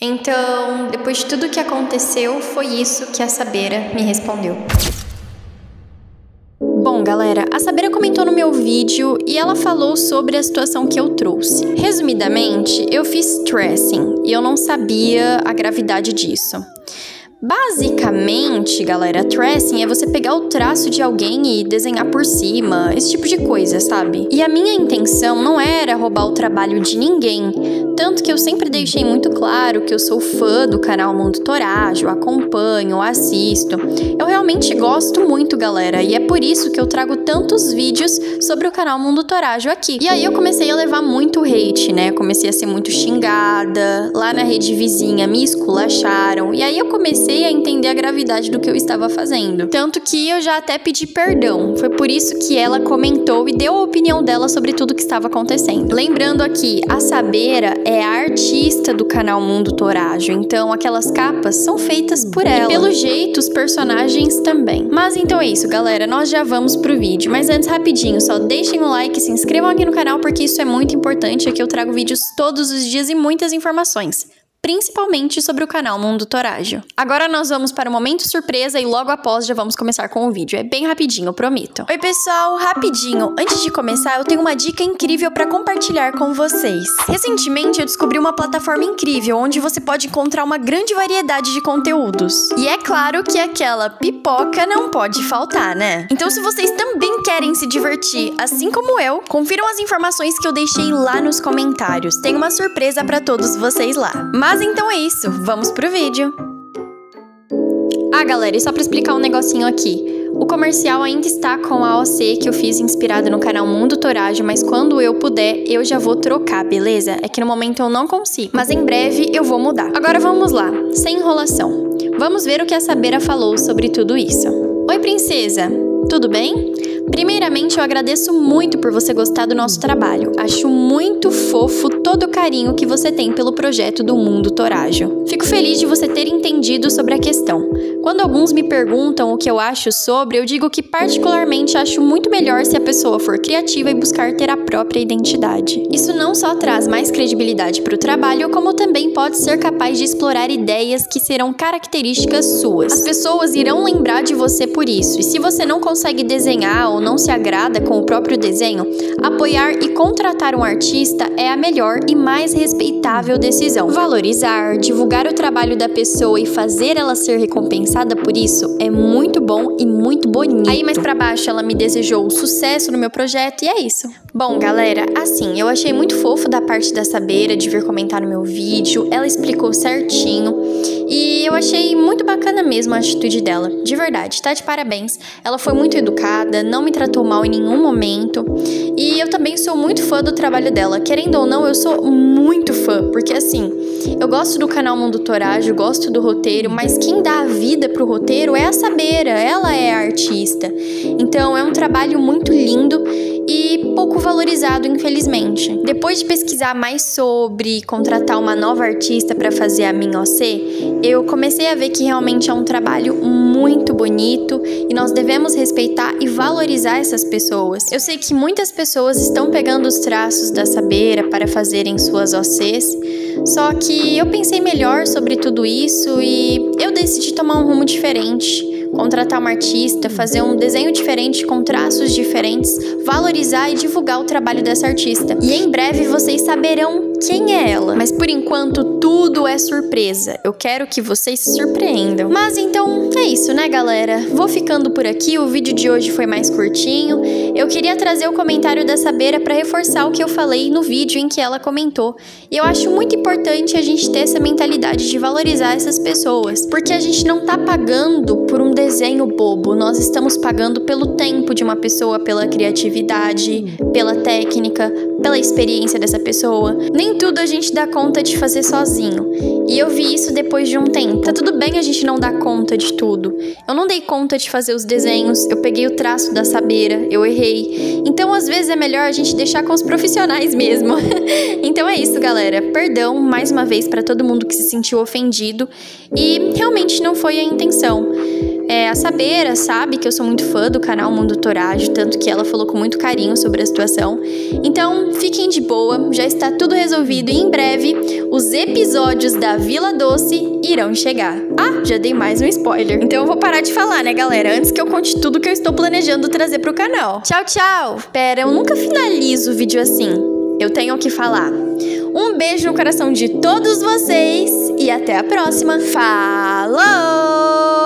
Então, depois de tudo que aconteceu, foi isso que a Sabeira me respondeu. Bom, galera, a Sabeira comentou no meu vídeo e ela falou sobre a situação que eu trouxe. Resumidamente, eu fiz stressing e eu não sabia a gravidade disso. Basicamente, galera, tracing é você pegar o traço de alguém e desenhar por cima, esse tipo de coisa, sabe? E a minha intenção não era roubar o trabalho de ninguém, tanto que eu sempre deixei muito claro que eu sou fã do canal Mundo Torágio, acompanho, assisto. Eu realmente gosto muito, galera, e é por isso que eu trago tantos vídeos sobre o canal Mundo Torágio aqui. E aí eu comecei a levar muito hate, né? Comecei a ser muito xingada, lá na rede vizinha me esculacharam, e aí eu comecei a entender a gravidade do que eu estava fazendo. Tanto que eu já até pedi perdão. Foi por isso que ela comentou e deu a opinião dela sobre tudo que estava acontecendo. Lembrando aqui, a Sabeira é a artista do canal Mundo Torágio, então aquelas capas são feitas por ela. E pelo jeito, os personagens também. Mas então é isso, galera. Nós já vamos pro vídeo. Mas antes, rapidinho, só deixem o like e se inscrevam aqui no canal porque isso é muito importante. Aqui eu trago vídeos todos os dias e muitas informações principalmente sobre o canal Mundo Torágio. Agora nós vamos para o momento surpresa e logo após já vamos começar com o vídeo. É bem rapidinho, prometo. Oi, pessoal, rapidinho. Antes de começar, eu tenho uma dica incrível para compartilhar com vocês. Recentemente eu descobri uma plataforma incrível onde você pode encontrar uma grande variedade de conteúdos. E é claro que aquela pipoca não pode faltar, né? Então, se vocês também querem se divertir, assim como eu, confiram as informações que eu deixei lá nos comentários. Tem uma surpresa para todos vocês lá. Mas mas então é isso, vamos pro vídeo. Ah, galera, e só para explicar um negocinho aqui. O comercial ainda está com a OC que eu fiz inspirado no canal Mundo Torage, mas quando eu puder, eu já vou trocar, beleza? É que no momento eu não consigo, mas em breve eu vou mudar. Agora vamos lá, sem enrolação. Vamos ver o que a Sabeira falou sobre tudo isso. Oi, princesa! Tudo bem? Primeiramente, eu agradeço muito por você gostar do nosso trabalho. Acho fofo todo o carinho que você tem pelo projeto do Mundo Torágio. Fico feliz de você ter entendido sobre a questão. Quando alguns me perguntam o que eu acho sobre, eu digo que particularmente acho muito melhor se a pessoa for criativa e buscar ter a própria identidade. Isso não só traz mais credibilidade para o trabalho, como também pode ser capaz de explorar ideias que serão características suas. As pessoas irão lembrar de você por isso, e se você não consegue desenhar ou não se agrada com o próprio desenho, apoiar e contratar um artista é a melhor e mais respeitável decisão. Valorizar, divulgar o trabalho da pessoa e fazer ela ser recompensada por isso é muito bom e muito bonito. Aí mais para baixo ela me desejou sucesso no meu projeto e é isso. Bom, galera, assim, eu achei muito fofo da parte da Sabeira de vir comentar no meu vídeo. Ela explicou certinho e achei muito bacana mesmo a atitude dela. De verdade, tá de parabéns. Ela foi muito educada, não me tratou mal em nenhum momento. E eu também sou muito fã do trabalho dela. Querendo ou não, eu sou muito fã, porque assim, eu gosto do canal Mundo Torágio, gosto do roteiro, mas quem dá a vida pro roteiro é a Sabeira, ela é a artista. Então é um trabalho muito lindo e pouco valorizado, infelizmente. Depois de pesquisar mais sobre contratar uma nova artista para fazer a minha OC, eu comecei a ver que realmente é um trabalho muito bonito e nós devemos respeitar e valorizar essas pessoas. Eu sei que muitas pessoas estão pegando os traços da Sabeira para fazerem suas OCs, só que eu pensei melhor sobre tudo isso e eu decidi tomar um rumo diferente contratar uma artista, fazer um desenho diferente com traços diferentes, valorizar e divulgar o trabalho dessa artista. E em breve vocês saberão quem é ela. Mas por enquanto tudo é surpresa. Eu quero que vocês se surpreendam. Mas então é isso, né, galera? Vou ficando por aqui. O vídeo de hoje foi mais curtinho. Eu queria trazer o comentário da Sabeira para reforçar o que eu falei no vídeo em que ela comentou. E eu acho muito importante a gente ter essa mentalidade de valorizar essas pessoas, porque a gente não tá pagando por um desenho bobo. Nós estamos pagando pelo tempo de uma pessoa, pela criatividade, pela técnica, pela experiência dessa pessoa. Nem tudo a gente dá conta de fazer sozinho. E eu vi isso depois de um tempo. Tá tudo bem a gente não dar conta de tudo. Eu não dei conta de fazer os desenhos, eu peguei o traço da sabeira, eu errei. Então, às vezes é melhor a gente deixar com os profissionais mesmo. então é isso, galera. Perdão mais uma vez para todo mundo que se sentiu ofendido e realmente não foi a intenção. É, a Sabeira sabe que eu sou muito fã do canal Mundo Torajo, tanto que ela falou com muito carinho sobre a situação. Então, fiquem de boa, já está tudo resolvido e em breve os episódios da Vila Doce irão chegar. Ah, já dei mais um spoiler. Então eu vou parar de falar, né, galera? Antes que eu conte tudo que eu estou planejando trazer pro canal. Tchau, tchau! Pera, eu nunca finalizo o vídeo assim. Eu tenho que falar. Um beijo no coração de todos vocês e até a próxima. Falou!